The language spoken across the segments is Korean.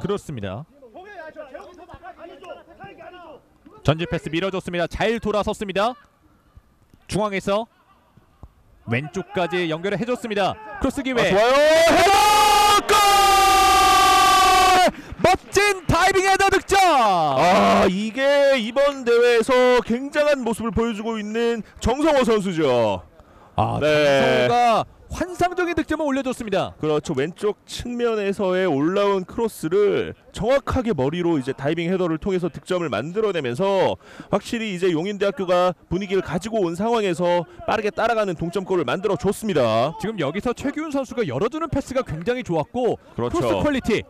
그렇습니다. 전진 패스 밀어줬습니다. 잘 돌아섰습니다. 중앙에서 왼쪽까지 연결을 해줬습니다. 크로스 기회. 아, 좋아요. 헤더 골! 멋진 다이빙 헤더 득점. 아 이게 이번 대회에서 굉장한 모습을 보여주고 있는 정성호 선수죠. 아, 네. 정성호가 환상적인 득점을 올려줬습니다. 그렇죠. 왼쪽 측면에서의 올라온 크로스를 정확하게 머리로 이제 다이빙 헤더를 통해서 득점을 만들어내면서 확실히 이제 용인대학교가 분위기를 가지고 온 상황에서 빠르게 따라가는 동점골을 만들어 줬습니다. 지금 여기서 최기훈 선수가 열어주는 패스가 굉장히 좋았고 그렇죠. 크로스 quality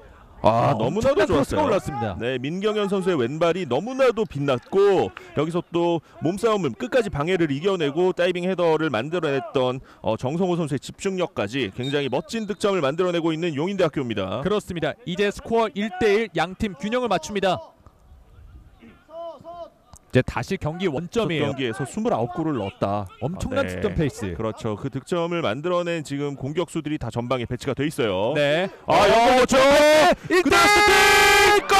아, 아, 너무나도 좋았어요. 올랐습니다. 네, 민경현 선수의 왼발이 너무나도 빛났고 여기서 또 몸싸움을 끝까지 방해를 이겨내고 다이빙 헤더를 만들어냈던 어, 정성호 선수의 집중력까지 굉장히 멋진 득점을 만들어내고 있는 용인대학교입니다. 그렇습니다. 이제 스코어 1대1 양팀 균형을 맞춥니다. 이제 다시 경기 첫 원점이에요. 경기에서 29골을 넣었다. 엄청난 아, 네. 득점 페이스. 그렇죠. 그 득점을 만들어낸 지금 공격수들이 다 전방에 배치가 돼 있어요. 네. 아, 연결됐죠. 1대1 골!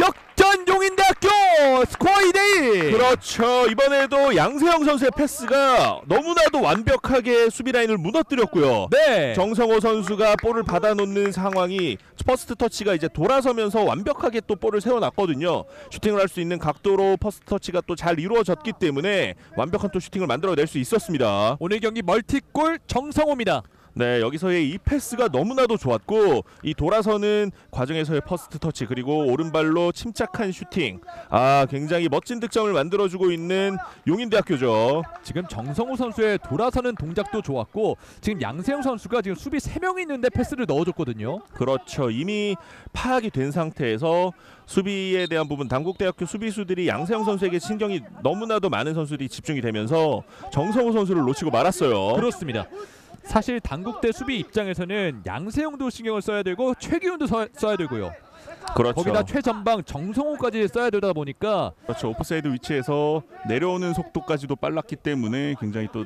역전 용인대학교 스코어 2대1. 그렇죠. 이번에도 양세형 선수의 패스가 너무나도 완벽하게 수비 라인을 무너뜨렸고요. 네. 정성호 선수가 볼을 받아놓는 상황이 퍼스트 터치가 이제 돌아서면서 완벽하게 또 볼을 세워놨거든요. 슈팅을 할 수 있는 각도로 퍼스트 터치가 또 잘 이루어졌기 때문에 완벽한 또 슈팅을 만들어낼 수 있었습니다. 오늘 경기 멀티골 정성호입니다. 네, 여기서의 이 패스가 너무나도 좋았고 이 돌아서는 과정에서의 퍼스트 터치 그리고 오른발로 침착한 슈팅. 아, 굉장히 멋진 득점을 만들어 주고 있는 용인대학교죠. 지금 정성호 선수의 돌아서는 동작도 좋았고 지금 양세형 선수가 지금 수비 3명이 있는데 패스를 넣어 줬거든요. 그렇죠. 이미 파악이 된 상태에서 수비에 대한 부분 단국대학교 수비수들이 양세형 선수에게 신경이 너무나도 많은 선수들이 집중이 되면서 정성호 선수를 놓치고 말았어요. 그렇습니다. 사실 단국대 수비 입장에서는 양세형도 신경을 써야 되고 최기훈도 서- 써야 되고요. 그렇죠. 거기다 최전방 정성호까지 써야 되다 보니까 그렇죠. 오프사이드 위치에서 내려오는 속도까지도 빨랐기 때문에 굉장히 또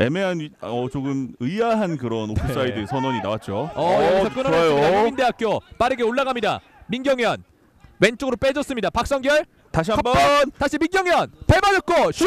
애매한 위- 어, 조금 의아한 그런 오프사이드 네. 선언이 나왔죠. 어, 여기서 끊어냈습니다. 좋아요. 용인대학교 빠르게 올라갑니다. 민경현 왼쪽으로 빼줬습니다. 박성결 다시 한번 다시 민경현 발 맞았고 슛!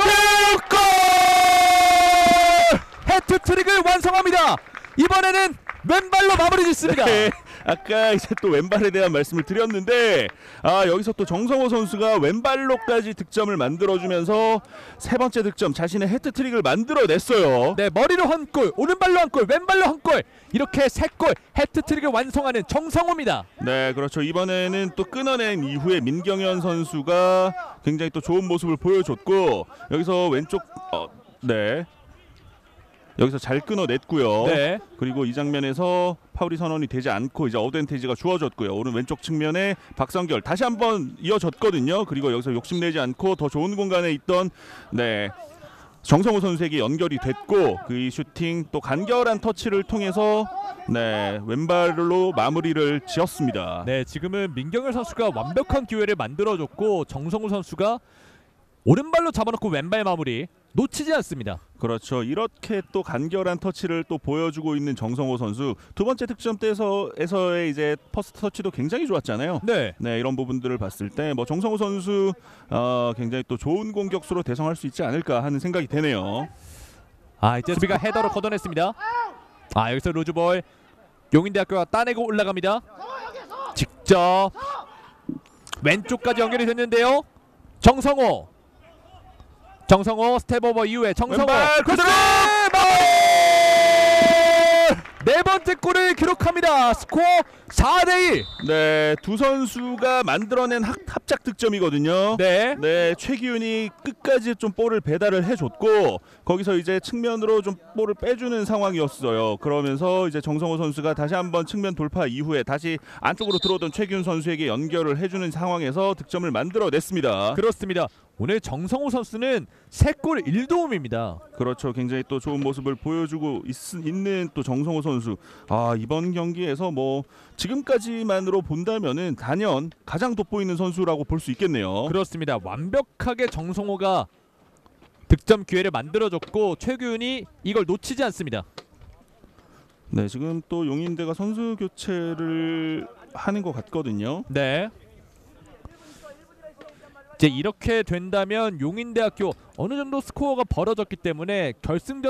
해트트릭을 완성합니다. 이번에는 왼발로 마무리 짓습니다. 네. 아까 이제 또 왼발에 대한 말씀을 드렸는데 아 여기서 또 정성호 선수가 왼발로까지 득점을 만들어주면서 세 번째 득점 자신의 헤트트릭을 만들어냈어요. 네 머리로 한 골, 오른발로 한 골, 왼발로 한 골. 이렇게 세 골 해트트릭을 완성하는 정성호입니다. 네, 그렇죠. 이번에는 또 끊어낸 이후에 민경현 선수가 굉장히 또 좋은 모습을 보여줬고 여기서 왼쪽 어, 네. 여기서 잘 끊어냈고요. 네. 그리고 이 장면에서 파울이 선언이 되지 않고 이제 어드밴티지가 주어졌고요. 오른 왼쪽 측면에 박성결 다시 한번 이어졌거든요. 그리고 여기서 욕심내지 않고 더 좋은 공간에 있던 네. 정성호 선수에게 연결이 됐고 그이 슈팅 또 간결한 터치를 통해서 네 왼발로 마무리를 지었습니다. 네, 지금은 민경현 선수가 완벽한 기회를 만들어줬고 정성호 선수가 오른발로 잡아놓고 왼발 마무리 놓치지 않습니다. 그렇죠. 이렇게 또 간결한 터치를 또 보여주고 있는 정성호 선수 두 번째 득점 때에서의 이제 퍼스트 터치도 굉장히 좋았잖아요. 네. 네 이런 부분들을 봤을 때 뭐 정성호 선수 어, 굉장히 또 좋은 공격수로 대성할 수 있지 않을까 하는 생각이 되네요. 아 이제 수비가 헤더로 걷어냈습니다. 아 여기서 루즈볼 용인대학교가 따내고 올라갑니다. 직접 왼쪽까지 연결이 됐는데요. 정성호 정성호 스텝오버 이후에 정성호 왼발! 그대로! 네 번째 골을 기록합니다. 스코어 4대 1. 네, 두 선수가 만들어낸 합, 합작 득점이거든요. 네. 네, 최기훈이 끝까지 좀 볼을 배달을 해줬고 거기서 이제 측면으로 좀 볼을 빼주는 상황이었어요. 그러면서 이제 정성호 선수가 다시 한번 측면 돌파 이후에 다시 안쪽으로 들어오던 최기훈 선수에게 연결을 해주는 상황에서 득점을 만들어냈습니다. 그렇습니다. 오늘 정성호 선수는 3골 1도움입니다. 그렇죠. 굉장히 또 좋은 모습을 보여주고 있, 있는 또 정성호 선수. 아 이번 경기에서 뭐 지금까지만으로 본다면은 단연 가장 돋보이는 선수라고 볼 수 있겠네요. 그렇습니다. 완벽하게 정성호가 득점 기회를 만들어줬고 최규훈이 이걸 놓치지 않습니다. 네, 지금 또 용인대가 선수 교체를 하는 것 같거든요. 네. 이제 이렇게 된다면 용인대학교 어느 정도 스코어가 벌어졌기 때문에 결승전